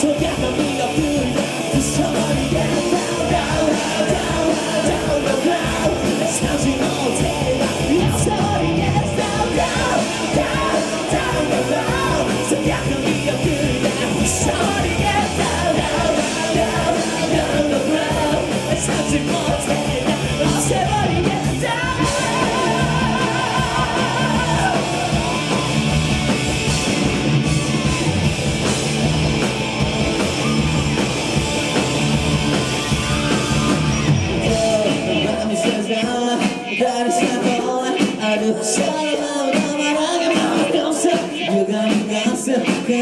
속 So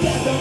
get the